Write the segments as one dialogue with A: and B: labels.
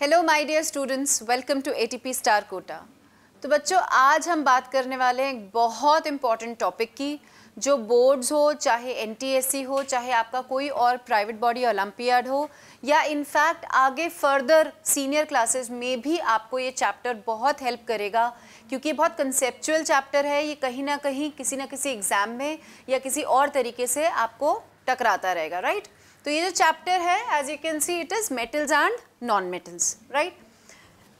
A: Hello my dear students welcome to ATP star Kota तो बच्चों, आज हम बात करने वाले हैं एक बहुत इंपॉर्टेंट टॉपिक की, जो बोर्ड्स हो, चाहे एनटीएससी हो, चाहे आपका कोई और प्राइवेट बॉडी ओलंपियाड हो, या इनफैक्ट आगे फर्दर सीनियर क्लासेस में भी आपको ये चैप्टर बहुत हेल्प करेगा, क्योंकि बहुत कंसेप्चुअल चैप्टर है, ये कहीं ना कहीं किसी ना किसी एग्ज़ाम में या किसी और तरीके से आपको टकराता रहेगा राइट तो ये जो चैप्टर है as you can see it is metals and non metals right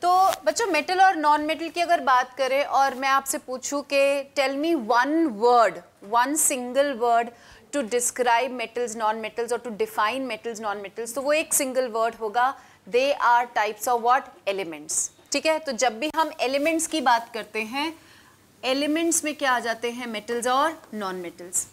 A: तो बच्चों मेटल और नॉन मेटल की अगर बात करें, और मैं आपसे पूछूँ कि tell me one word one single word to describe metals non metals और to define metals non metals तो वो एक सिंगल वर्ड होगा they are types of what elements ठीक है? तो जब भी हम एलिमेंट्स की बात करते हैं एलिमेंट्स में क्या आ जाते हैं? मेटल्स और नॉन मेटल्स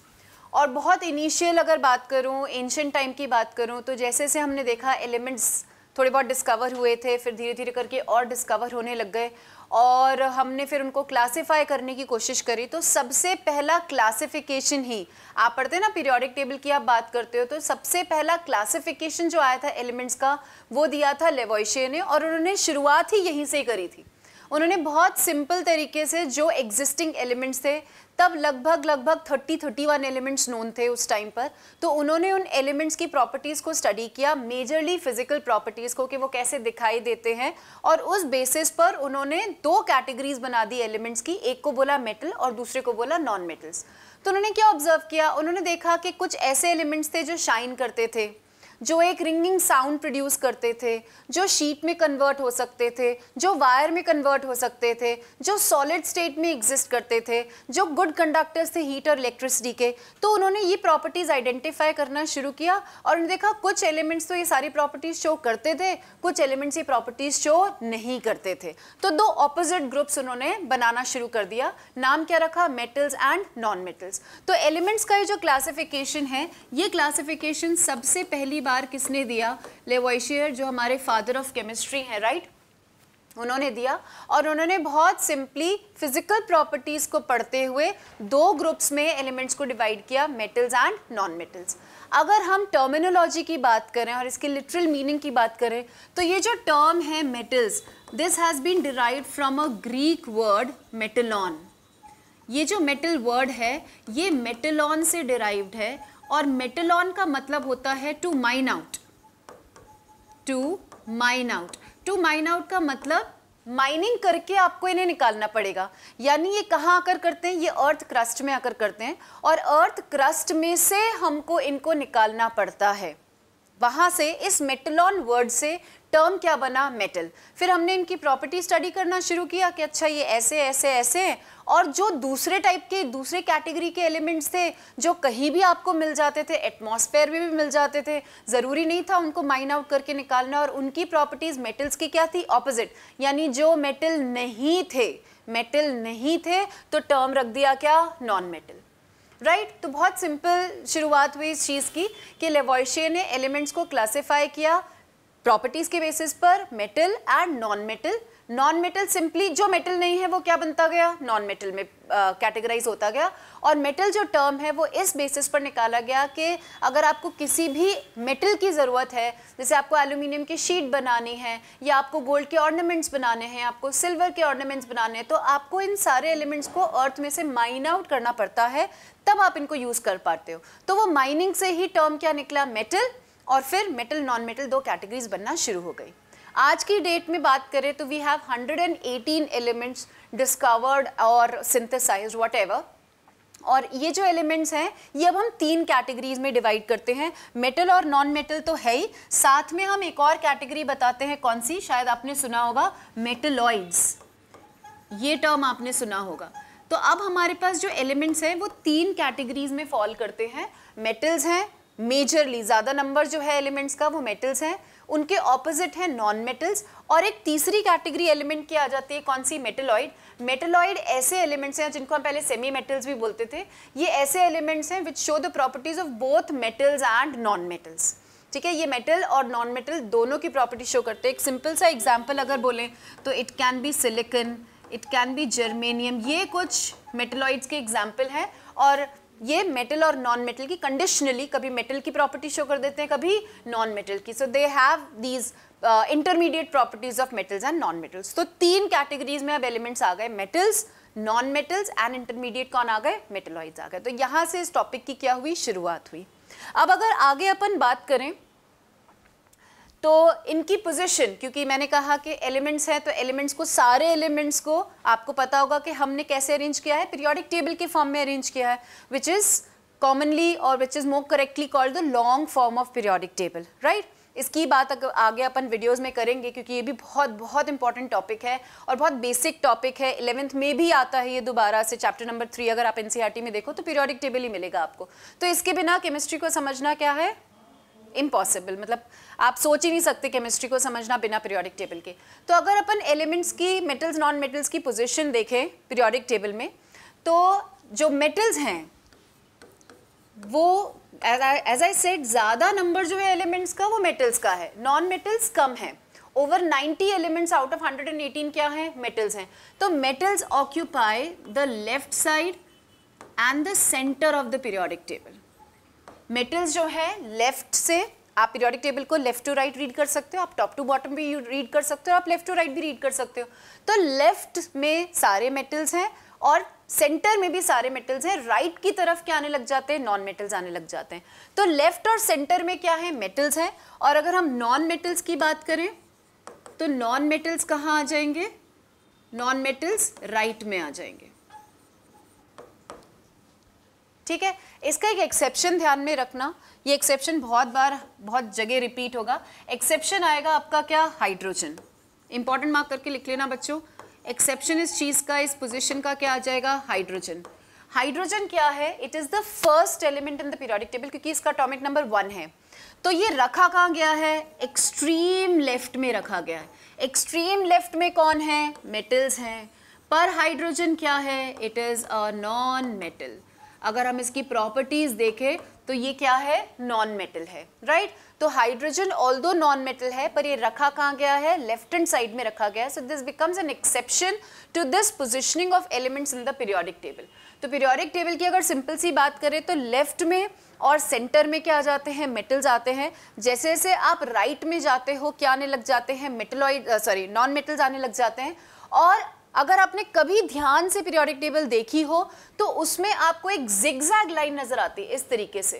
A: और बहुत इनिशियल अगर बात करूँ एंशंट टाइम की बात करूँ तो जैसे से हमने देखा एलिमेंट्स थोड़े बहुत डिस्कवर हुए थे, फिर धीरे धीरे करके और डिस्कवर होने लग गए और हमने फिर उनको क्लासिफाई करने की कोशिश करी। तो सबसे पहला क्लासिफिकेशन ही, आप पढ़ते हैं ना पीरियोडिक टेबल की आप बात करते हो तो सबसे पहला क्लासिफिकेशन जो आया था एलिमेंट्स का, वो दिया था लेवॉइशिया ने और उन्होंने शुरुआत ही यहीं से करी थी। उन्होंने बहुत सिंपल तरीके से जो एग्जिस्टिंग एलिमेंट्स थे, तब लगभग लगभग 30 31 एलिमेंट्स नोन थे उस टाइम पर। तो उन्होंने उन एलिमेंट्स की प्रॉपर्टीज़ को स्टडी किया मेजरली फ़िज़िकल प्रॉपर्टीज़ को कि वो कैसे दिखाई देते हैं, और उस बेसिस पर उन्होंने दो कैटेगरीज बना दी एलिमेंट्स की, एक को बोला मेटल और दूसरे को बोला नॉन मेटल्स तो उन्होंने क्या ऑब्ज़र्व किया? उन्होंने देखा कि कुछ ऐसे एलिमेंट्स थे जो शाइन करते थे। जो एक रिंगिंग साउंड प्रोड्यूस करते थे, जो शीट में कन्वर्ट हो सकते थे, जो वायर में कन्वर्ट हो सकते थे, जो सॉलिड स्टेट में एग्जिस्ट करते थे, जो गुड कंडक्टर्स थे हीट और इलेक्ट्रिसिटी के तो उन्होंने ये प्रॉपर्टीज़ आइडेंटिफाई करना शुरू किया और उन्होंने देखा कुछ एलिमेंट्स तो ये सारी प्रॉपर्टीज़ शो करते थे, कुछ एलिमेंट्स ये प्रॉपर्टीज़ शो नहीं करते थे। तो दो ऑपोजिट ग्रुप्स उन्होंने बनाना शुरू कर दिया। नाम क्या रखा? मेटल्स एंड नॉन मेटल्स तो एलिमेंट्स का ये जो क्लासिफिकेशन है, ये क्लासिफिकेशन सबसे पहली बार किसने दिया? लेवोइशियर जो हमारे फादर ऑफ़ केमिस्ट्री हैं राइट उन्होंने दिया। और उन्होंने बहुत सिंपली फ़िज़िकल प्रॉपर्टीज़ को पढ़ते हुए दो ग्रुप्स में एलिमेंट्स को डिवाइड किया मेटल्स एंड नॉन मेटल्स अगर हम टर्मिनोलॉजी की बात करें और इसकी लिटरल मीनिंग की बात करें तो ये जो टर्म है metals this has been derive from a Greek word metallon ये जो मेटल वर्ड है, ये मेटलॉन से डिराइव्ड है और मेटलॉन का मतलब होता है to mine out to mine out to mine out का मतलब माइनिंग करके आपको इन्हें निकालना पड़ेगा। यानी ये कहाँ आकर करते हैं? ये अर्थ क्रस्ट में आकर करते हैं। और अर्थ क्रस्ट में से हमको इनको निकालना पड़ता है। वहाँ से, इस मेटलॉन वर्ड से टर्म क्या बना? मेटल फिर हमने इनकी प्रॉपर्टी स्टडी करना शुरू किया कि अच्छा ये ऐसे ऐसे ऐसे। हैं और जो दूसरे टाइप के, दूसरे कैटेगरी के एलिमेंट्स थे, जो कहीं भी आपको मिल जाते थे एटमॉस्फेयर में भी मिल जाते थे, ज़रूरी नहीं था उनको माइन आउट करके निकालना। और उनकी प्रॉपर्टीज़ मेटल्स की क्या थी? ऑपोजिट यानी जो मेटल नहीं थे मेटल नहीं थे तो टर्म रख दिया क्या? Non metal right right? तो बहुत सिंपल शुरुआत हुई इस चीज़ की कि लेवॉइशिया ने एलिमेंट्स को क्लासिफाई किया। प्रॉपर्टीज़ के बेसिस पर metal and non metal non metal simply जो मेटल नहीं है वो क्या बनता गया? नॉन मेटल में कैटेगराइज uh, होता गया। और मेटल जो टर्म है वो इस बेसिस पर निकाला गया कि अगर आपको किसी भी मेटल की ज़रूरत है जैसे आपको एल्यूमिनियम की शीट बनानी है या आपको गोल्ड के ऑर्नामेंट्स बनाने हैं आपको सिल्वर के ऑर्नामेंट्स बनाने हैं तो आपको इन सारे एलिमेंट्स को अर्थ में से माइन आउट करना पड़ता है तब आप इनको यूज़ कर पाते हो। तो वो माइनिंग से ही टर्म क्या निकला? मेटल और फिर मेटल नॉन मेटल दो कैटेगरीज बनना शुरू हो गई। आज की डेट में बात करें तो वी हैव 118 एलिमेंट्स डिस्कवर्ड और सिंथेसाइज वट और ये जो एलिमेंट्स हैं, ये अब हम तीन कैटेगरीज में डिवाइड करते हैं। मेटल और नॉन मेटल तो है ही। साथ में हम एक और कैटेगरी बताते हैं कौन सी? शायद आपने सुना होगा मेटलॉइड्स ये टर्म आपने सुना होगा। तो अब हमारे पास जो एलिमेंट्स हैं, वो तीन कैटेगरीज में फॉल करते हैं। मेटल्स हैं मेजरली ज़्यादा नंबर जो है एलिमेंट्स का वो मेटल्स हैं। उनके ऑपोजिट हैं नॉन मेटल्स और एक तीसरी कैटेगरी एलिमेंट की आ जाती है, कौन सी? मेटलॉइड मेटलॉइड ऐसे एलिमेंट्स हैं जिनको हम पहले सेमी मेटल्स भी बोलते थे। ये ऐसे एलिमेंट्स हैं which show the properties of both metals and non metals ठीक है, ये मेटल और नॉन मेटल दोनों की प्रॉपर्टी शो करते हैं। एक सिंपल सा एग्ज़ाम्पल अगर बोलें तो it can be silicon it can be germanium ये कुछ मेटलॉइड्स के एग्ज़ाम्पल हैं। और ये मेटल और नॉन मेटल की कंडीशनली कभी मेटल की प्रॉपर्टी शो कर देते हैं, कभी नॉन मेटल की। So they have these intermediate properties of metals and non metals तो तीन कैटेगरीज में अब एलिमेंट्स आ गए metals non metals and intermediate कौन आ गए? मेटलॉइड्स आ गए। तो यहाँ से इस टॉपिक की क्या हुई? शुरुआत हुई। अब अगर आगे अपन बात करें तो इनकी पोजीशन क्योंकि मैंने कहा कि एलिमेंट्स हैं तो एलिमेंट्स को, सारे एलिमेंट्स को आपको पता होगा कि हमने कैसे अरेंज किया है। पीरियोडिक टेबल के फॉर्म में अरेंज किया है which is commonly or which is more correctly called the long form of periodic table right इसकी बात अगर आगे अपन वीडियोस में करेंगे, क्योंकि ये भी बहुत बहुत इंपॉर्टेंट टॉपिक है और बहुत बेसिक टॉपिक है। इलेवेंथ में भी आता है ये दोबारा से चैप्टर नंबर थ्री अगर आप एनसीईआरटी में देखो तो पीरियोडिक टेबल ही मिलेगा आपको। तो इसके बिना केमिस्ट्री को समझना क्या है? इम्पॉसिबल मतलब आप सोच ही नहीं सकते केमिस्ट्री को समझना बिना पीरियोडिक टेबल के। तो अगर अपन एलिमेंट्स की मेटल्स नॉन मेटल्स की पोजिशन देखें पीरियोडिक टेबल में तो जो मेटल्स हैं, वो एज आई सेड ज़्यादा नंबर जो है एलिमेंट्स का, वो मेटल्स का है। नॉन मेटल्स कम है। ओवर 90 एलिमेंट्स आउट ऑफ़ 118 क्या है? मेटल्स हैं। तो metals occupy the left side and the centre of the periodic table metals जो है लेफ़्ट से आप पीरियोडिक टेबल को लेफ़्ट टू राइट रीड कर सकते हो, आप टॉप टू बॉटम भी रीड कर सकते हो, आप लेफ़्ट टू राइट भी रीड कर सकते हो। तो लेफ़्ट में सारे मेटल्स हैं और सेंटर में भी सारे मेटल्स हैं राइट की तरफ़ क्या आने लग जाते हैं नॉन मेटल्स आने लग जाते हैं। तो लेफ़्ट और सेंटर में क्या है मेटल्स हैं और अगर हम नॉन मेटल्स की बात करें तो नॉन मेटल्स कहाँ आ जाएँगे? नॉन मेटल्स राइट में आ जाएँगे। ठीक है? इसका एक एक्सेप्शन ध्यान में रखना। ये एक्सेप्शन बहुत बार, बहुत जगह रिपीट होगा। एक्सेप्शन आएगा आपका क्या? हाइड्रोजन इंपॉर्टेंट मार्क करके लिख लेना बच्चों। एक्सेप्शन इस चीज़ का, इस पोजिशन का क्या आ जाएगा? हाइड्रोजन हाइड्रोजन क्या है? It is the first element in the periodic table क्योंकि इसका अटोमिक नंबर वन है। तो ये रखा कहाँ गया है? एक्सट्रीम लेफ़्ट में रखा गया है। एक्सट्रीम लेफ़्ट में कौन है? मेटल्स हैं। पर हाइड्रोजन क्या है? It is a non metal अगर हम इसकी प्रॉपर्टीज़ देखें तो ये क्या है? नॉन मेटल है राइट right? तो हाइड्रोजन ऑल दो नॉन मेटल है, पर ये रखा कहाँ गया है? लेफ़्ट हैंड साइड में रखा गया है। So this becomes an exception to this positioning of elements in the periodic table तो पीरियोडिक टेबल की अगर सिंपल सी बात करें तो लेफ़्ट में और सेंटर में क्या जाते हैं? मेटल्स आते हैं। जैसे जैसे आप राइट में जाते हो, क्या आने लग जाते हैं? मेटलॉइड सॉरी नॉन मेटल्स आने लग जाते हैं। और अगर आपने कभी ध्यान से पीरियोडिक टेबल देखी हो तो उसमें आपको एक जिगजैग लाइन नज़र आती है इस तरीके से।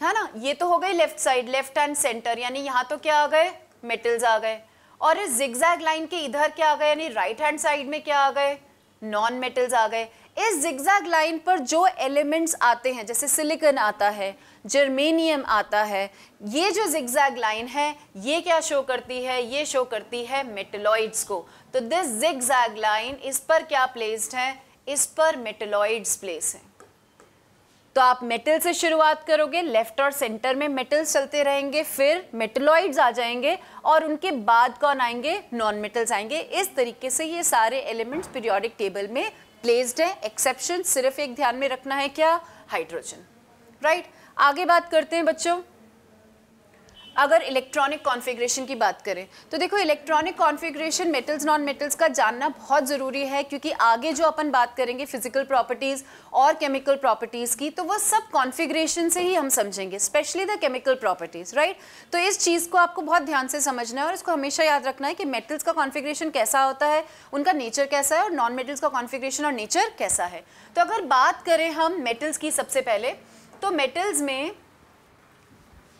A: है ना? ये तो हो गई left side left and centre यानी यहाँ तो क्या आ गए? मेटल्स आ गए। और इस जिग्जैग लाइन के इधर क्या आ गए? यानी राइट हैंड साइड में क्या आ गए? नॉन मेटल्स आ गए। इस जिगजैग लाइन पर जो एलिमेंट्स आते हैं, जैसे सिलिकन आता है जर्मेनियम आता है, ये जो जिगजैग लाइन है, ये क्या शो करती है? ये शो करती है मेटलॉइड्स को। तो दिस जिगजैग लाइन इस पर क्या प्लेस्ड है? इस पर मेटलॉइड्स प्लेस है। तो आप मेटल से शुरुआत करोगे लेफ़्ट और सेंटर में मेटल्स चलते रहेंगे, फिर मेटलॉइड्स आ जाएँगे और उनके बाद कौन आएँगे? नॉन मेटल्स आएँगे। इस तरीके से ये सारे एलिमेंट्स पीरियोडिक टेबल में प्लेस्ड है। एक्सेप्शन सिर्फ़ एक ध्यान में रखना है क्या? Hydrogen right right? आगे बात करते हैं बच्चों। अगर इलेक्ट्रॉनिक कॉन्फ़िगरेशन की बात करें तो देखो electronic configuration metals non metals का जानना बहुत ज़रूरी है, क्योंकि आगे जो अपन बात करेंगे फ़िज़िकल प्रॉपर्टीज़ और केमिकल प्रॉपर्टीज़ की तो वो सब कॉन्फ़िगरेशन से ही हम समझेंगे specially the chemical properties right तो इस चीज़ को आपको बहुत ध्यान से समझना है और इसको हमेशा याद रखना है कि मेटल्स का कॉन्फ़िगरेशन कैसा होता है, उनका नेचर कैसा है और नॉन मेटल्स का कॉन्फ़िगरेशन और नेचर कैसा है। तो अगर बात करें हम मेटल्स की सबसे पहले तो मेटल्स में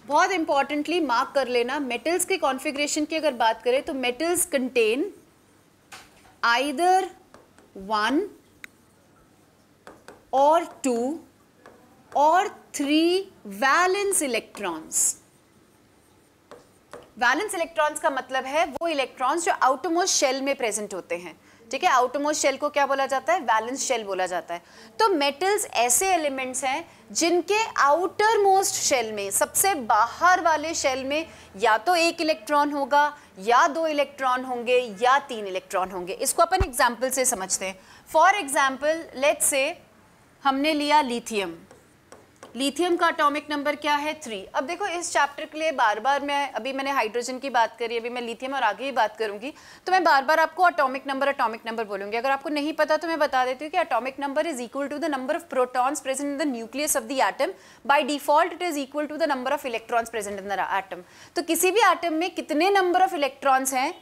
A: बहुत इंपॉर्टेंटली मार्क कर लेना। मेटल्स के कॉन्फ़िगरेशन की अगर बात करें तो metals contain either one or two or three valence electrons valence electrons का मतलब है वो इलेक्ट्रॉन्स जो आउटमोस्ट शेल में प्रेजेंट होते हैं। ठीक है आउटरमोस्ट शेल को क्या बोला जाता है? वैलेंस शेल बोला जाता है। तो मेटल्स ऐसे एलिमेंट्स हैं जिनके आउटर मोस्ट शेल में, सबसे बाहर वाले शेल में या तो एक इलेक्ट्रॉन होगा, या दो इलेक्ट्रॉन होंगे, या तीन इलेक्ट्रॉन होंगे। इसको अपन एग्ज़ाम्पल से समझते हैं। फॉर एग्ज़ाम्पल लेट से हमने लिया लिथियम लिथियम का अटोमिक नंबर क्या है? थ्री अब देखो, इस चैप्टर के लिए बार बार मैं, अभी मैंने हाइड्रोजन की बात करी, अभी मैं लिथियम और आगे ही बात करूँगी। तो मैं बार बार आपको अटोमिक नंबर अटोमिक नंबर बोलूँगी। अगर आपको नहीं पता तो मैं बता देती हूँ कि atomic number is equal to the number of protons present in the nucleus of the atom by default it is equal to the number of electrons present in the atom तो किसी भी एटम में कितने number of electrons हैं?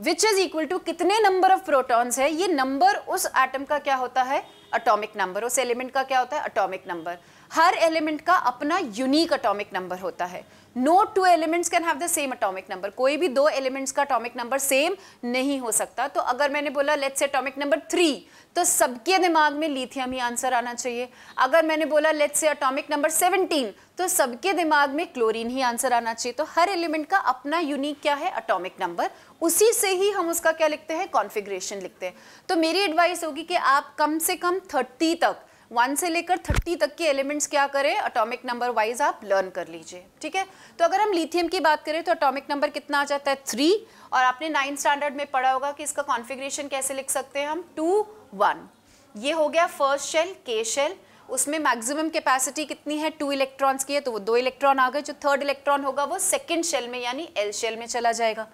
A: Which is equal to कितने number of protons है? ये number उस एटम का क्या होता है? अटोमिक नंबर उस एलिमेंट का क्या होता है? अटोमिक नंबर हर एलिमेंट का अपना यूनिक अटोमिक नंबर होता है। No two elements can have the same atomic number कोई भी दो एलिमेंट्स का अटोमिक नंबर सेम नहीं हो सकता। तो अगर मैंने बोला let's say atomic number three तो सबके दिमाग में लिथियम ही आंसर आना चाहिए। अगर मैंने बोला लेट्स से अटोमिक नंबर 17 तो सबके दिमाग में क्लोरीन ही आंसर आना चाहिए। तो हर एलिमेंट का अपना यूनिक क्या है? अटोमिक नंबर उसी से ही हम उसका क्या लिखते हैं? कॉन्फिग्रेशन लिखते हैं। तो मेरी एडवाइस होगी कि आप कम से कम थर्टी तक वन से लेकर थर्टी तक के एलिमेंट्स क्या करें? अटोमिक नंबर वाइज आप लर्न कर लीजिए, ठीक है? तो अगर हम लिथियम की बात करें तो अटोमिक नंबर कितना आ जाता है? थ्री और आपने नाइन्थ स्टैंडर्ड में पढ़ा होगा कि इसका कॉन्फिग्रेशन कैसे लिख सकते हैं हम? टू वन ये हो गया फ़र्स्ट शेल के शेल उसमें मैक्सिमम कैपेसिटी कितनी है? टू इलेक्ट्रॉन्स की है तो वो दो इलेक्ट्रॉन आ गए। जो थर्ड इलेक्ट्रॉन होगा, वो सेकेंड शेल में, यानी एल शेल में चला जाएगा।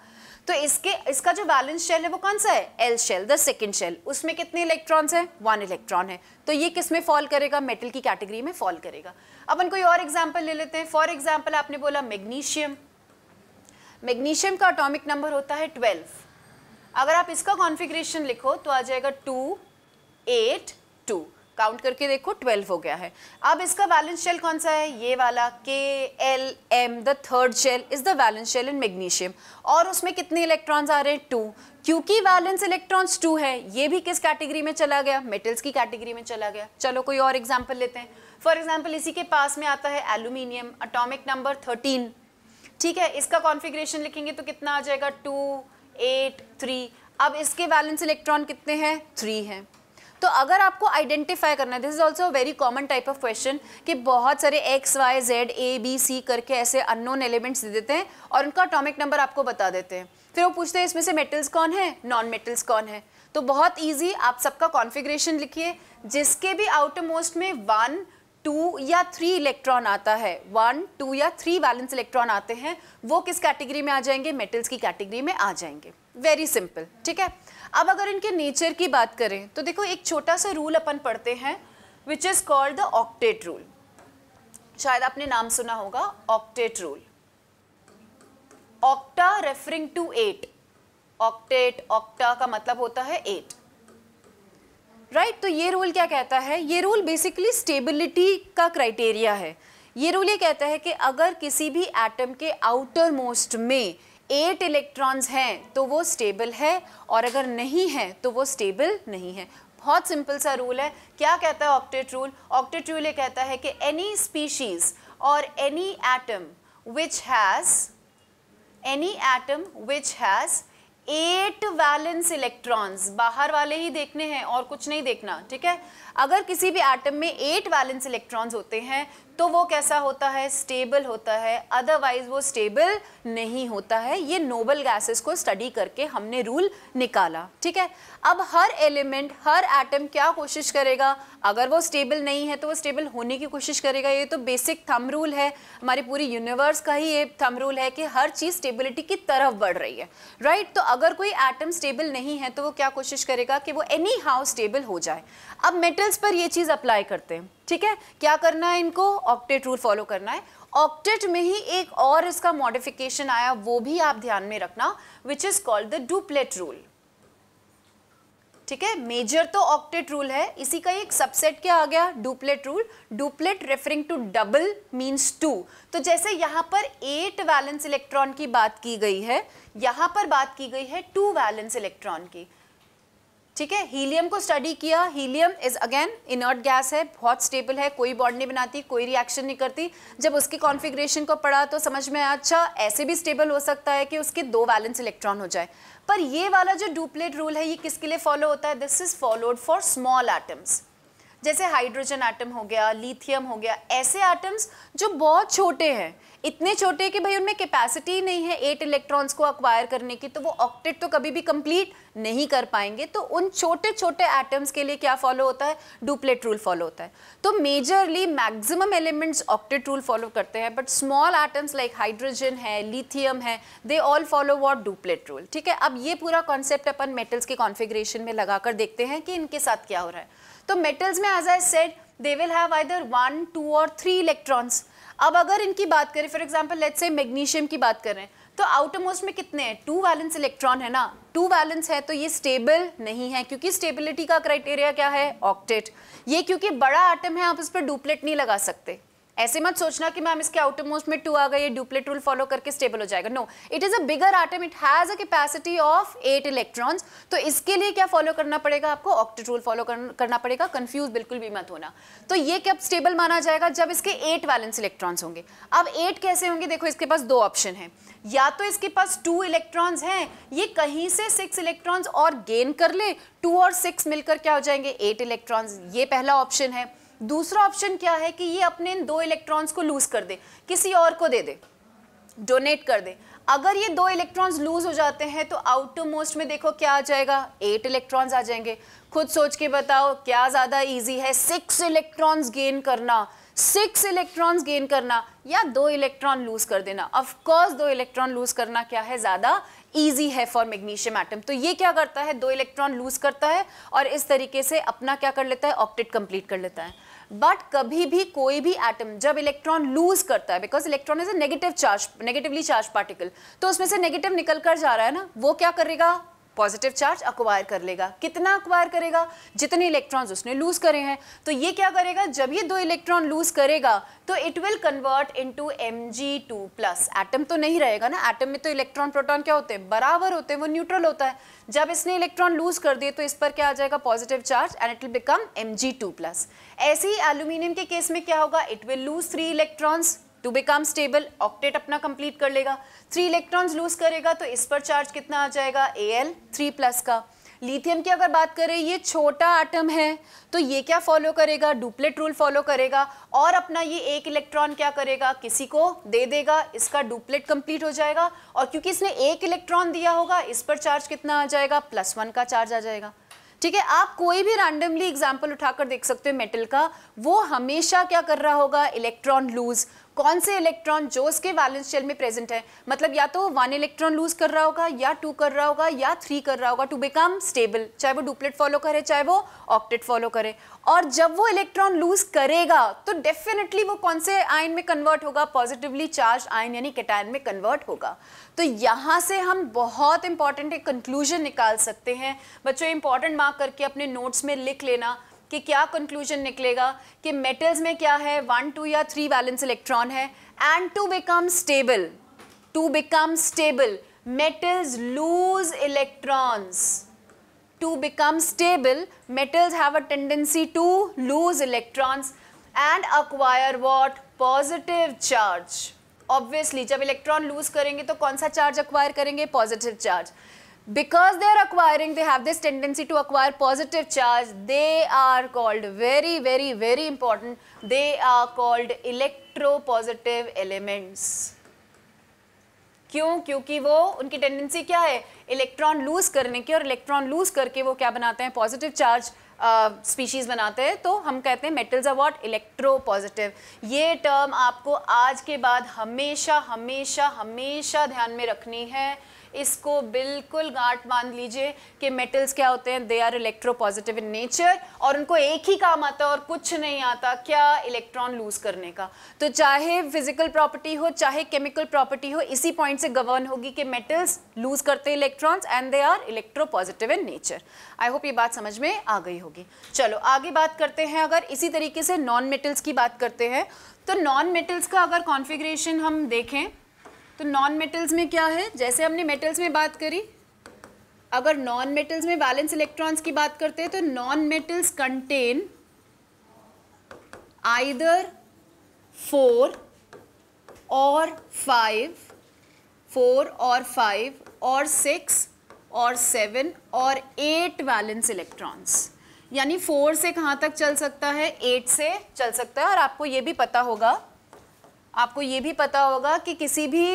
A: तो इसके, इसका जो बैलेंस शेल है वो कौन सा है? L shell the second shell उसमें कितने इलेक्ट्रॉन्स हैं? वन इलेक्ट्रॉन है। तो ये किसमें फॉल करेगा? मेटल की कैटेगरी में फॉल करेगा। अपन कोई और एग्ज़ाम्पल ले लेते हैं। फॉर एग्ज़ाम्पल आपने बोला मैग्नीशियम मैग्नीशियम का अटोमिक नंबर होता है ट्वेल्व अगर आप इसका कॉन्फिग्रेशन लिखो तो आ जाएगा टू एट टू काउंट करके देखो 12 हो गया है। अब इसका बैलेंस शेल कौन सा है? ये वाला K L M the third shell is the valence shell in magnesium और उसमें कितने इलेक्ट्रॉन्स आ रहे हैं? टू क्योंकि वैलेंस इलेक्ट्रॉन्स टू है, ये भी किस कैटेगरी में चला गया? मेटल्स की कैटेगरी में चला गया। चलो, कोई और एग्ज़ाम्पल लेते हैं। फॉर एग्ज़ाम्पल इसी के पास में आता है एल्यूमिनियम अटोमिक नंबर थर्टीन ठीक है, इसका कॉन्फ़िगरेशन लिखेंगे तो कितना आ जाएगा? टू एट थ्री अब इसके वैलेंस इलेक्ट्रॉन कितने हैं? थ्री हैं। तो अगर आपको आइडेंटिफाई करना है this is also very common type of question कि बहुत सारे X Y Z A B C करके ऐसे अननोन एलिमेंट्स दे देते हैं और उनका अटोमिक नंबर आपको बता देते हैं। फिर वो पूछते हैं, इसमें से मेटल्स कौन है? नॉन मेटल्स कौन है? तो बहुत ईजी आप सबका कॉन्फिग्रेशन लिखिए, जिसके भी आउटर मोस्ट में वन टू या थ्री इलेक्ट्रॉन आता है वन टू या थ्री बैलेंस इलेक्ट्रॉन आते हैं, वो किस कैटेगरी में आ जाएँगे? मेटल्स की कैटेगरी में आ जाएँगे। वेरी सिंपल ठीक है? अब अगर इनके नेचर की बात करें तो देखो एक छोटा सा रूल अपन पढ़ते हैं which is called the octet rule शायद आपने नाम सुना होगा octet rule octa referring to eight octet octa का मतलब होता है एट राइट right? तो ये रूल क्या कहता है? ये रूल बेसिकली स्टेबिलिटी का क्राइटेरिया है. ये रूल ये कहता है कि अगर किसी भी एटम के आउटर मोस्ट में एट इलेक्ट्रॉन्स हैं तो वो स्टेबल है, और अगर नहीं है तो वो स्टेबल नहीं है। बहुत सिंपल सा रूल है। क्या कहता है ऑक्टेट रूल ऑक्टेट रूल ये कहता है कि any species or any atom which has any atom which has eight valence electrons बाहर वाले ही देखने हैं और कुछ नहीं देखना, ठीक है? अगर किसी भी एटम में एट वैलेंस इलेक्ट्रॉन्स होते हैं तो वो कैसा होता है? स्टेबल होता है। अदरवाइज़ वो स्टेबल नहीं होता है। ये नोबल गैसेस को स्टडी करके हमने रूल निकाला। ठीक है? अब हर एलिमेंट हर एटम क्या कोशिश करेगा? अगर वो स्टेबल नहीं है तो वो स्टेबल होने की कोशिश करेगा। ये तो बेसिक थम रूल है। हमारी पूरी यूनिवर्स का ही ये थम रूल है कि हर चीज़ स्टेबिलिटी की तरफ़ बढ़ रही है। Right right? तो अगर कोई एटम स्टेबल नहीं है तो वो क्या कोशिश करेगा कि वो एनी हाउ स्टेबल हो जाए। अब मेटल्स पर ये चीज़ अप्लाई करते हैं। ठीक है? क्या करना है इनको? ऑक्टेट रूल फॉलो करना है। ऑक्टेट में ही एक और इसका मॉडिफिकेशन आया, वो भी आप ध्यान में रखना which is called the duplet rule ठीक है? मेजर तो ऑक्टेट रूल है। इसी का एक सबसेट क्या आ गया? Duplet rule duplet referring to double means two तो जैसे यहाँ पर एट वैलेंस इलेक्ट्रॉन की बात की गई है, यहाँ पर बात की गई है टू वैलेंस इलेक्ट्रॉन की। ठीक है हीलियम को स्टडी किया। Helium is again inert gas है, बहुत स्टेबल है, कोई बॉन्ड नहीं बनाती, कोई रिएक्शन नहीं करती। जब उसकी कॉन्फ़िगरेशन को पढ़ा तो समझ में आया अच्छा ऐसे भी स्टेबल हो सकता है कि उसके दो वैलेंस इलेक्ट्रॉन हो जाए। पर ये वाला जो डुप्लेट रूल है, ये किसके लिए फॉलो होता है? This is followed for small atoms जैसे हाइड्रोजन एटम हो गया लिथियम हो गया, ऐसे एटम्स जो बहुत छोटे हैं, इतने छोटे कि भाई उनमें कैपेसिटी नहीं है एट इलेक्ट्रॉन्स को अक्वायर करने की तो वो ऑक्टेट तो कभी भी कंप्लीट नहीं कर पाएँगे। तो उन छोटे छोटे एटम्स के लिए क्या फॉलो होता है? डुप्लेट रूल फॉलो होता है। तो majorly maximum elements octet rule follow करते हैं but small atoms like hydrogen है लिथियम है they all follow what duplet rule ठीक है? अब ये पूरा कॉन्सेप्ट अपन मेटल्स के कॉन्फिग्रेशन में लगाकर देखते हैं कि इनके साथ क्या हो रहा है। तो मेटल्स में as I said they will have either one two or three electrons अब अगर इनकी बात करें for example let say magnesium की बात करें तो आउटर मोस्ट में कितने हैं? टू वैलेंस इलेक्ट्रॉन है ना? टू वैलेंस है तो ये स्टेबल नहीं है, क्योंकि स्टेबिलिटी का क्राइटेरिया क्या है? ऑक्टेट ये क्योंकि बड़ा आइटम है, आप उस पर डुप्लेट नहीं लगा सकते। ऐसे मत सोचना कि मैम इसके आउटर मोस्ट में टू आ गए डुप्लेट रूल फॉलो करके स्टेबल हो जाएगा। No it is a bigger atom it has a capacity of eight electrons तो इसके लिए क्या फॉलो करना पड़ेगा आपको? ऑक्टेट रूल फॉलो करना पड़ेगा। कंफ्यूज बिल्कुल भी मत होना। तो ये कब स्टेबल माना जाएगा जब इसके एट वैलेंस इलेक्ट्रॉन्स होंगे? अब एट कैसे होंगे? देखो, इसके पास दो ऑप्शन है। या तो इसके पास टू इलेक्ट्रॉन्स हैं, ये कहीं से सिक्स इलेक्ट्रॉन्स और गेन कर ले टू और सिक्स मिलकर क्या हो जाएँगे? एट इलेक्ट्रॉन्स ये पहला ऑप्शन है। दूसरा ऑप्शन क्या है कि ये अपने इन दो इलेक्ट्रॉन्स को लूज कर दे, किसी और को दे दे डोनेट कर दे। अगर ये दो इलेक्ट्रॉन्स लूज हो जाते हैं तो आउटर मोस्ट में देखो क्या आ जाएगा? एट इलेक्ट्रॉन्स आ जाएँगे। खुद सोच के बताओ, क्या ज़्यादा इजी है? सिक्स इलेक्ट्रॉन्स गेन करना सिक्स इलेक्ट्रॉन्स गेन करना, या दो इलेक्ट्रॉन लूज कर देना। ऑफ़ कोर्स दो इलेक्ट्रॉन लूज करना क्या है? ज़्यादा ईजी है फॉर मैग्नीशियम एटम तो ये क्या करता है? दो इलेक्ट्रॉन लूज करता है और इस तरीके से अपना क्या कर लेता है? ऑप्टेट कंप्लीट कर लेता है। बट कभी भी कोई भी एटम जब इलेक्ट्रॉन लूज करता है because electron is a negative charge negatively charge particle तो उसमें से नेगेटिव निकल कर जा रहा है ना, वो क्या करेगा? पॉजिटिव चार्ज अक्वायर कर लेगा। कितना अक्वायर करेगा? जितने इलेक्ट्रॉन्स उसने लूज करे हैं। तो ये क्या करेगा? जब ये दो इलेक्ट्रॉन लूज करेगा तो it will convert into two plus atom तो नहीं रहेगा ना। एटम में तो इलेक्ट्रॉन प्रोटॉन क्या होते हैं? बराबर होते हैं, वो न्यूट्रल होता है। जब इसने इलेक्ट्रॉन लूज कर दिए तो इस पर क्या आ जाएगा? Positive charge and it will become M two plus ऐसे ही एल्यूमिनियम के केस में क्या होगा? It will lose three electrons to become stable octet अपना कंप्लीट कर लेगा। थ्री इलेक्ट्रॉन्स लूज करेगा तो इस पर चार्ज कितना आ जाएगा? ए एल थ्री प्लस का। लिथियम की अगर बात करें, ये छोटा आटम है तो ये क्या फॉलो करेगा? डुप्लेट रूल फॉलो करेगा। और अपना ये एक इलेक्ट्रॉन क्या करेगा? किसी को दे देगा। इसका डुप्लेट कंप्लीट हो जाएगा। और क्योंकि इसने एक इलेक्ट्रॉन दिया होगा, इस पर चार्ज कितना आ जाएगा? प्लस वन का चार्ज आ जाएगा। ठीक है? आप कोई भी रैंडमली एग्ज़ाम्पल उठाकर देख सकते हो मेटल का। वो हमेशा क्या कर रहा होगा? इलेक्ट्रॉन लूज कौन से इलेक्ट्रॉन जो उसके वैलेंस शेल में प्रेजेंट है? मतलब या तो वन इलेक्ट्रॉन लूज कर रहा होगा, या टू कर रहा होगा, या थ्री कर रहा होगा टू बिकम स्टेबल चाहे वो डुप्लेट फॉलो करे, चाहे वो ऑक्टेट फॉलो करे. और जब वो इलेक्ट्रॉन लूज करेगा तो डेफिनेटली वो कौन से आयन में कन्वर्ट होगा? पॉजिटिवली चार्ज आयन यानी केटायन में कन्वर्ट होगा. तो यहाँ से हम बहुत इंपॉर्टेंट एक कंक्लूजन निकाल सकते हैं. बच्चों इंपॉर्टेंट मार्क करके अपने नोट्स में लिख लेना. कि क्या कंक्लूजन निकलेगा कि मेटल्स में क्या है? One two or three valence electron है। And to become stable to become stable metals lose electrons to become stable metals have a tendency to lose electrons and acquire what positive charge obviously जब electron lose करेंगे तो कौन सा charge acquire करेंगे? Positive charge because they are acquiring they have this tendency to acquire positive charge they are called very very very important they are called electropositive elements क्यों क्योंकि वो उनकी टेंडेंसी क्या है इलेक्ट्रॉन लूज करने की और इलेक्ट्रॉन लूज करके वो क्या बनाते हैं पॉजिटिव चार्ज स्पीशीज बनाते हैं तो हम कहते हैं metals are what electro positive ये टर्म आपको आज के बाद हमेशा हमेशा हमेशा ध्यान में रखनी है इसको बिल्कुल गांठ बाँध लीजिए कि मेटल्स क्या होते हैं? They are electropositive in nature और उनको एक ही काम आता है और कुछ नहीं आता, क्या इलेक्ट्रॉन लूज करने का? तो चाहे फ़िज़िकल प्रॉपर्टी हो, चाहे केमिकल प्रॉपर्टी हो, इसी पॉइंट से गवर्न होगी कि मेटल्स लूज करते electrons and they are electropositive in nature I hope ये बात समझ में आ गई होगी। चलो, आगे बात करते हैं अगर इसी तरीके से नॉन मेटल्स की बात करते हैं तो नॉन मेटल्स का अगर कॉन्फिग्रेशन हम देखें तो नॉन मेटल्स में क्या है? जैसे हमने मेटल्स में बात करी, अगर नॉन मेटल्स में बैलेंस इलेक्ट्रॉन्स की बात करते हैं तो non metals contain either four or five four or five or six or seven or eight valence electrons यानी फोर से कहाँ तक चल सकता है? एट से चल सकता है। और आपको ये भी पता होगा आपको ये भी पता होगा कि किसी भी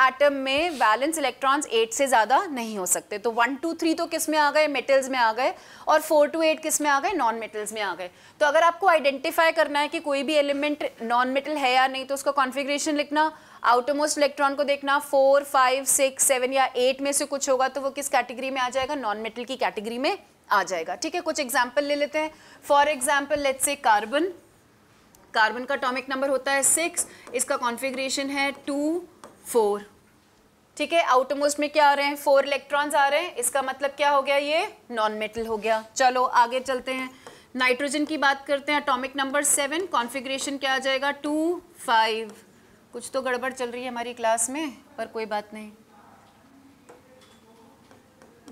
A: एटम में वैलेंस इलेक्ट्रॉन्स एट से ज़्यादा नहीं हो सकते। तो वन टू थ्री तो किसमें आ गए? मेटल्स में आ गए। और फोर टू एट किसमें आ गए? नॉन मेटल्स में आ गए। तो अगर आपको आइडेंटिफाई करना है कि कोई भी एलिमेंट नॉन मेटल है या नहीं तो उसका कॉन्फिग्रेशन लिखना आउटरमोस्ट इलेक्ट्रॉन को देखना फोर फाइव सिक्स सेवन या एट में से कुछ होगा तो वो किस कैटेगरी में आ जाएगा? नॉन मेटल की कैटेगरी में आ जाएगा। ठीक है, कुछ एग्ज़ाम्पल ले लेते हैं। For example let's say carbon carbon का अटोमिक नंबर होता है सिक्स इसका कॉन्फ़िगरेशन है टू फोर ठीक है आउटरमोस्ट में क्या आ रहे हैं? फोर इलेक्ट्रॉन्स आ रहे हैं। इसका मतलब क्या हो गया? ये नॉन मेटल हो गया। चलो, आगे चलते हैं। नाइट्रोजन की बात करते हैं। अटोमिक नंबर सेवन कॉन्फ़िगरेशन क्या आ जाएगा? टू फाइव कुछ तो गड़बड़ चल रही है हमारी क्लास में, पर कोई बात नहीं।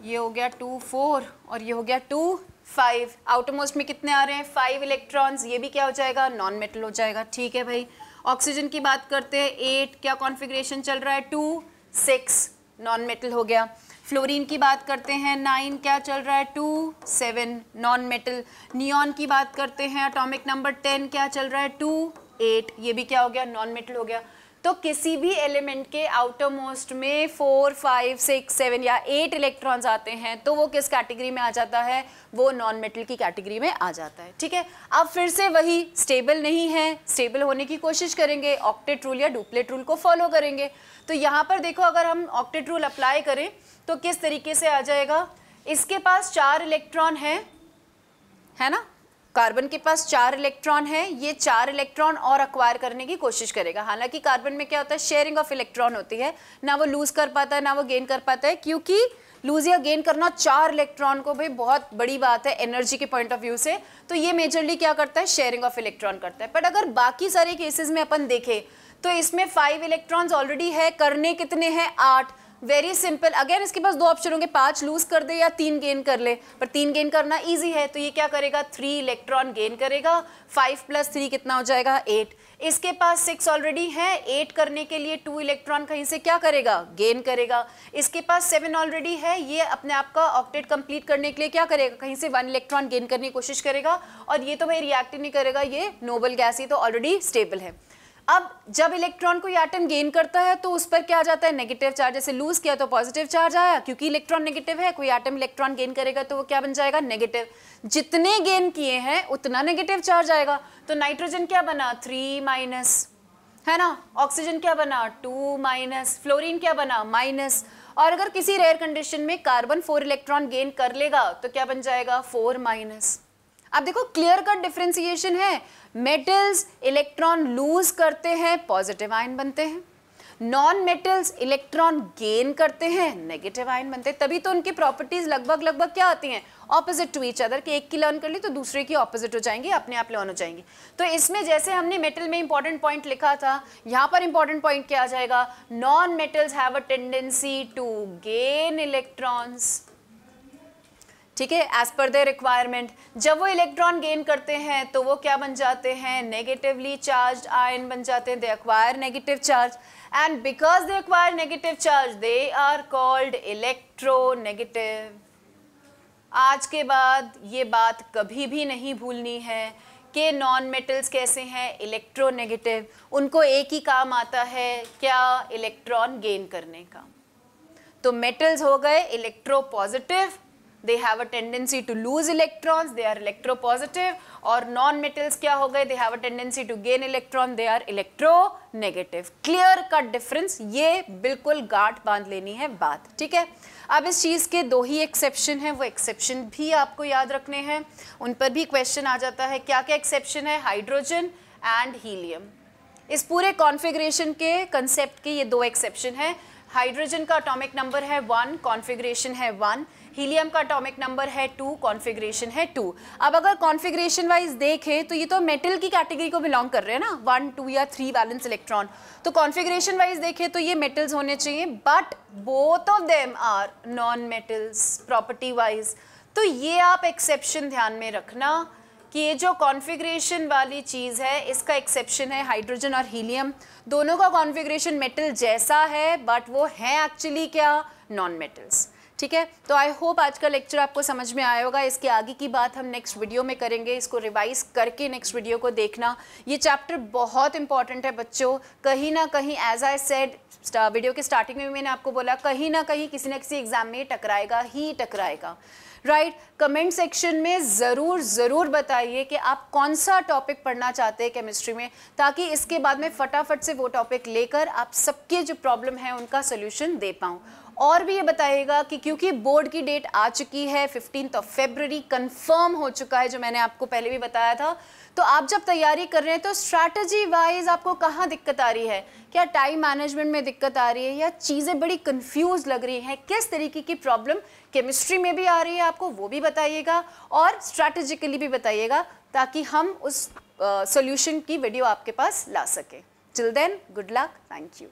A: ये हो गया टू फोर और ये हो गया टू फाइव आउटरमोस्ट में कितने आ रहे हैं? फाइव इलेक्ट्रॉन्स ये भी क्या हो जाएगा? नॉन मेटल हो जाएगा। ठीक है भाई। ऑक्सीजन की बात करते हैं। एट क्या कॉन्फ़िगरेशन चल रहा है? टू सिक्स नॉन मेटल हो गया। फ्लोरीन की बात करते हैं। नाइन क्या चल रहा है? Two seven non metal neon की बात करते हैं। अटोमिक नंबर टेन क्या चल रहा है? टू एट ये भी क्या हो गया? नॉन मेटल हो गया। तो किसी भी एलिमेंट के आउटर मोस्ट में फोर फाइव सिक्स सेवन या एट इलेक्ट्रॉन्स आते हैं तो वो किस कैटेगरी में आ जाता है? वो नॉन मेटल की कैटेगरी में आ जाता है, ठीक है? अब फिर से वही स्टेबल नहीं है स्टेबल होने की कोशिश करेंगे ऑक्टेट रूल या डुप्लेट रूल को फॉलो करेंगे। तो यहाँ पर देखो, अगर हम ऑक्टेट रूल अप्लाई करें तो किस तरीके से आ जाएगा? इसके पास चार इलेक्ट्रॉन है है ना? कार्बन के पास चार इलेक्ट्रॉन है, ये चार इलेक्ट्रॉन और अक्वायर करने की कोशिश करेगा। हालाँकि कार्बन में क्या होता है शेयरिंग ऑफ़ इलेक्ट्रॉन होती है। ना वो लूज कर पाता है, ना वो गेन कर पाता है, क्योंकि लूज या गेन करना चार इलेक्ट्रॉन को भाई बहुत बड़ी बात है एनर्जी के पॉइंट ऑफ़ व्यू से। तो ये मेजरली क्या करता है शेयरिंग ऑफ़ इलेक्ट्रॉन करता है। बट अगर बाकी सारे केसेस में अपन देखें तो इसमें फाइव इलेक्ट्रॉन्स ऑलरेडी है, करने कितने हैं, आठ। वेरी सिंपल अगेन इसके पास दो ऑप्शन होंगे. पाँच लूज कर दे या तीन गेन कर ले. पर तीन गेन करना इजी है तो ये क्या करेगा? थ्री इलेक्ट्रॉन गेन करेगा. फाइव प्लस थ्री कितना हो जाएगा? एट इसके पास सिक्स ऑलरेडी है. एट करने के लिए टू इलेक्ट्रॉन कहीं से क्या करेगा? गेन करेगा. इसके पास सेवन ऑलरेडी है. ये अपने आप का ऑक्टेट कंप्लीट करने के लिए क्या करेगा? कहीं से वन इलेक्ट्रॉन गेन करने की कोशिश करेगा. और ये तो भाई रिएक्ट नहीं करेगा. ये नोबल गैस ही तो ऑलरेडी स्टेबल है. अब जब इलेक्ट्रॉन कोई एटम गेन करता है तो उस पर क्या आ जाता है? नेगेटिव चार्ज जैसे लूज किया तो पॉजिटिव चार्ज आया। क्योंकि इलेक्ट्रॉन नेगेटिव है, कोई एटम इलेक्ट्रॉन गेन करेगा तो वो क्या बन जाएगा? नेगेटिव जितने गेन किए हैं, उतना नेगेटिव चार्ज आएगा। तो नाइट्रोजन क्या बना? थ्री माइनस है ना? ऑक्सीजन क्या बना? टू माइनस फ्लोरीन क्या बना? माइनस और अगर किसी रेयर कंडीशन में कार्बन फोर इलेक्ट्रॉन गेन कर लेगा तो क्या बन जाएगा? फोर माइनस अब देखो क्लियर कट डिफ्रेंसिएशन है। मेटल्स इलेक्ट्रॉन लूज करते हैं पॉजिटिव आयन बनते हैं। नॉन मेटल्स इलेक्ट्रॉन गेन करते हैं नेगेटिव आयन बनते हैं। तभी तो उनकी प्रॉपर्टीज़ लगभग लगभग क्या होती हैं? ऑपोजिट टू ईच अदर कि एक की लर्न कर ली तो दूसरे की ऑपोजिट हो जाएँगी, अपने आप लर्न हो जाएँगी। तो इसमें जैसे हमने मेटल में इंपॉर्टेंट पॉइंट लिखा था, यहाँ पर इंपॉर्टेंट पॉइंट क्या आ जाएगा? Non metals have a tendency to gain electrons ठीक है एज पर द रिक्वायरमेंट जब वो इलेक्ट्रॉन गेन करते हैं तो वो क्या बन जाते हैं? नेगेटिवली चार्ज आयन बन जाते हैं they acquire negative charge and because they acquire negative charge they are called electronegative आज के बाद ये बात कभी भी नहीं भूलनी है कि नॉन मेटल्स कैसे हैं इलेक्ट्रोनेगेटिव उनको एक ही काम आता है, क्या? इलेक्ट्रॉन गेन करने का. तो मेटल्स हो गए electropositive they have a tendency to lose electrons they are electropositive और non metals क्या हो गए they have a tendency to gain electron they are electronegative clear cut difference ये बिल्कुल गांठ बाँध लेनी है बात ठीक है अब इस चीज़ के दो ही एक्सेप्शन हैं वो एक्सेप्शन भी आपको याद रखने हैं उन पर भी क्वेश्चन आ जाता है क्या क्या एक्सेप्शन है हाइड्रोजन एंड हीलियम इस पूरे कॉन्फ़िगरेशन के कंसेप्ट के ये दो एक्सेप्शन है हाइड्रोजन का अटोमिक नंबर है वन कॉन्फ़िगरेशन है वन हीलियम का अटोमिक नंबर है टू कॉन्फ़िगरेशन है टू अब अगर कॉन्फ़िगरेशन वाइज देखें तो ये तो मेटल की कैटेगरी को बिलोंग कर रहे हैं ना? वन टू या थ्री बैलेंस इलेक्ट्रॉन तो कॉन्फ़िगरेशन वाइज देखें तो ये मेटल्स होने चाहिए but both of them are non metals property wise तो ये आप एक्सेप्शन ध्यान में रखना। कि ये जो कॉन्फ़िगरेशन वाली चीज़ है, इसका एक्सेप्शन है हाइड्रोजन और हीलियम दोनों का कॉन्फ़िगरेशन मेटल जैसा है बट वो है एक्चुअली क्या? नॉन मेटल्स ठीक है? तो आई होप आज का लेक्चर आपको समझ में आया होगा। इसके आगे की बात हम नेक्स्ट वीडियो में करेंगे। इसको रिवाइज करके नेक्स्ट वीडियो को देखना। ये चैप्टर बहुत इंपॉर्टेंट है बच्चों। कहीं ना कहीं एज आई सेड वीडियो के स्टार्टिंग में मैंने आपको बोला, कहीं ना कहीं किसी ना किसी एग्ज़ाम में टकराएगा, ही टकराएगा। राइट कमेंट सेक्शन में ज़रूर ज़रूर बताइए कि आप कौन सा टॉपिक पढ़ना चाहते हैं केमिस्ट्री में, ताकि इसके बाद में फटाफट से वो टॉपिक लेकर आप सबके जो प्रॉब्लम है उनका सोल्यूशन दे पाऊँ। और भी ये बताइएगा कि क्योंकि बोर्ड की डेट आ चुकी है फिफ्टीन ऑफ़ फेबररी कंफर्म हो चुका है जो मैंने आपको पहले भी बताया था। तो आप जब तैयारी कर रहे हैं तो स्ट्रैटेजी वाइज आपको कहाँ दिक्कत आ रही है? क्या टाइम मैनेजमेंट में दिक्कत आ रही है? या चीज़ें बड़ी कंफ्यूज लग रही हैं? किस तरीके की प्रॉब्लम केमिस्ट्री में भी आ रही है आपको वो भी बताइएगा। और स्ट्रैटेजिकली भी बताइएगा ताकि हम उस सोल्यूशन uh, की वीडियो आपके पास ला सकें। Till then good luck thank you